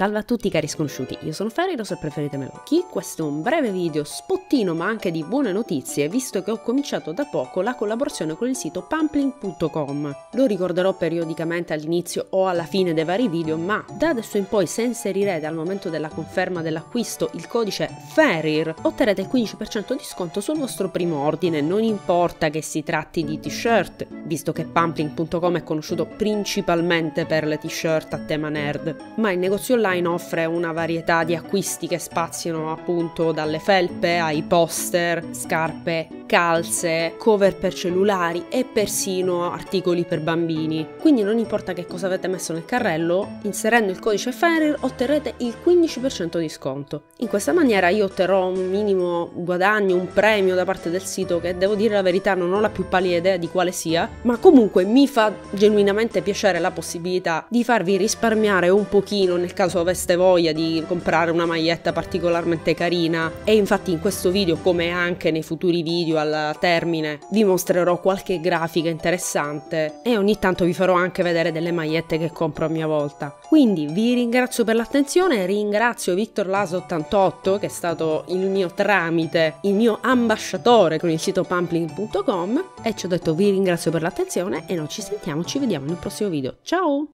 Salve a tutti cari sconosciuti, io sono Ferrero se preferite Melocchi, questo è un breve video spottino ma anche di buone notizie visto che ho cominciato da poco la collaborazione con il sito pumpling.com. Lo ricorderò periodicamente all'inizio o alla fine dei vari video ma da adesso in poi se inserirete al momento della conferma dell'acquisto il codice FERIR otterrete il 15% di sconto sul vostro primo ordine, non importa che si tratti di t-shirt, visto che pumpling.com è conosciuto principalmente per le t-shirt a tema nerd, ma il negozio online offre una varietà di acquisti che spaziano appunto dalle felpe ai poster, scarpe, calze, cover per cellulari e persino articoli per bambini. Quindi non importa che cosa avete messo nel carrello, inserendo il codice FERIR otterrete il 15% di sconto. In questa maniera io otterrò un minimo guadagno, un premio da parte del sito che devo dire la verità non ho la più pallida idea di quale sia, ma comunque mi fa genuinamente piacere la possibilità di farvi risparmiare un pochino nel caso aveste voglia di comprare una maglietta particolarmente carina e infatti in questo video come anche nei futuri video al termine vi mostrerò qualche grafica interessante e ogni tanto vi farò anche vedere delle magliette che compro a mia volta. Quindi vi ringrazio per l'attenzione, ringrazio Victor Laso88 che è stato il mio tramite, il mio ambasciatore con il sito pumpling.com e ci ho detto vi ringrazio per l'attenzione e noi ci sentiamo, ci vediamo nel prossimo video. Ciao!